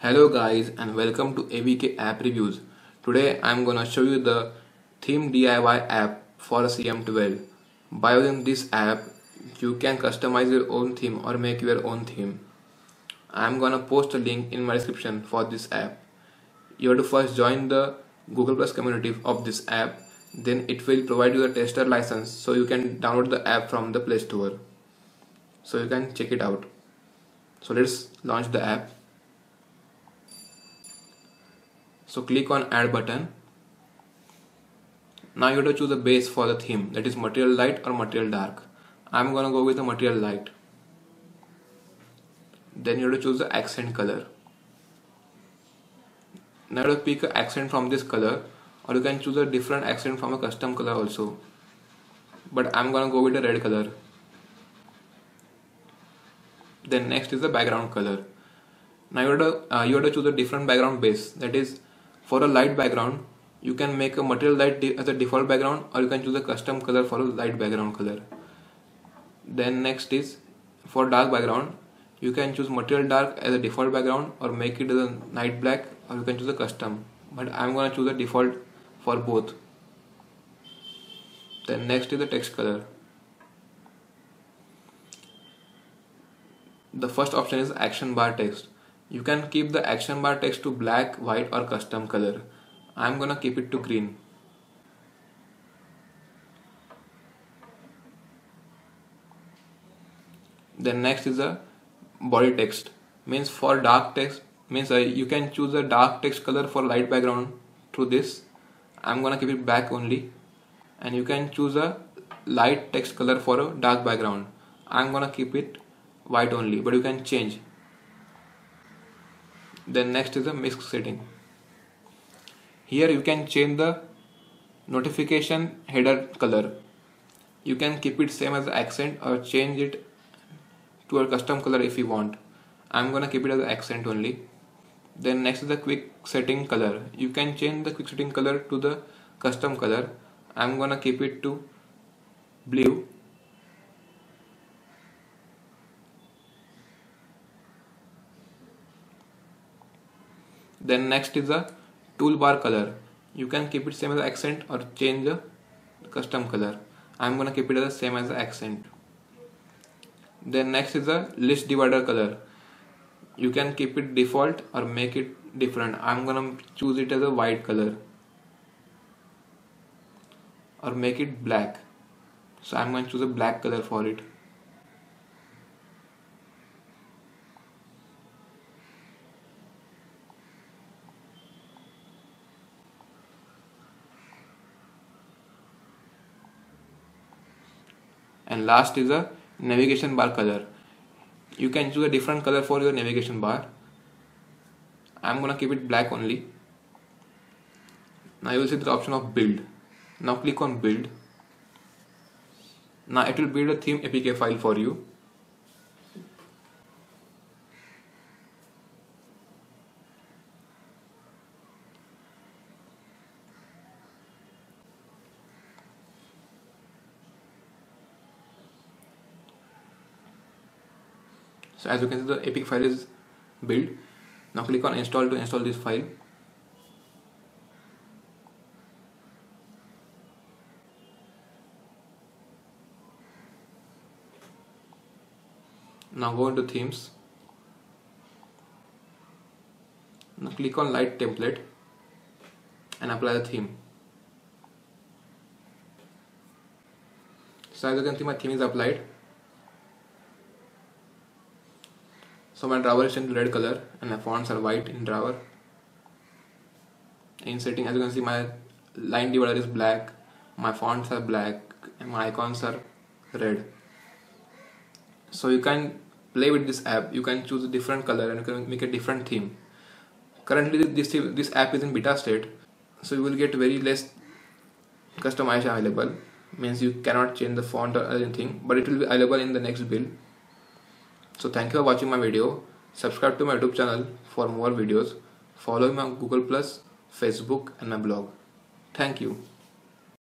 Hello guys and welcome to AVK app reviews. Today I'm gonna show you the theme DIY app for CM12. By using this app you can customize your own theme or make your own theme. I'm gonna post a link in my description for this app. You have to first join the Google Plus community of this app then it will provide you a tester license so you can download the app from the Play Store. So you can check it out. So let's launch the app. So click on add button. Now you have to choose a base for the theme. That is material light or material dark. I'm gonna go with the material light. Then you have to choose the accent color. Now you have to pick an accent from this color or you can choose a different accent from a custom color also. But I'm gonna go with the red color. Then next is the background color. Now you have to, uh, you have to choose a different background base. That is for a light background, you can make a material light as a default background or you can choose a custom color for a light background color. Then next is for dark background, you can choose material dark as a default background or make it as a night black or you can choose a custom. But I'm gonna choose a default for both. Then next is the text color. The first option is action bar text. You can keep the action bar text to black, white or custom color. I'm gonna keep it to green. Then next is a body text. Means for dark text, means uh, you can choose a dark text color for light background through this. I'm gonna keep it black only. And you can choose a light text color for a dark background. I'm gonna keep it white only, but you can change then next is the MISC setting. Here you can change the notification header color. You can keep it same as accent or change it to a custom color if you want. I'm gonna keep it as accent only. Then next is the quick setting color. You can change the quick setting color to the custom color. I'm gonna keep it to blue then next is the toolbar color. You can keep it same as accent or change the custom color. I'm gonna keep it as the same as the accent. Then next is the list divider color. You can keep it default or make it different. I'm gonna choose it as a white color or make it black. So I'm going to choose a black color for it and last is a navigation bar color. You can choose a different color for your navigation bar. I'm gonna keep it black only. Now you will see the option of build. Now click on build. Now it will build a theme apk file for you so as you can see the apk file is built. Now click on install to install this file. Now go into themes. Now click on light template and apply the theme. So as you can see my theme is applied So my drawer is in red color and my fonts are white in drawer. In setting as you can see my line divider is black, my fonts are black and my icons are red. So you can play with this app, you can choose a different color and you can make a different theme. Currently this, this app is in beta state so you will get very less customization available means you cannot change the font or anything but it will be available in the next build so thank you for watching my video. Subscribe to my YouTube channel for more videos. Follow me on Google Facebook and my blog. Thank you.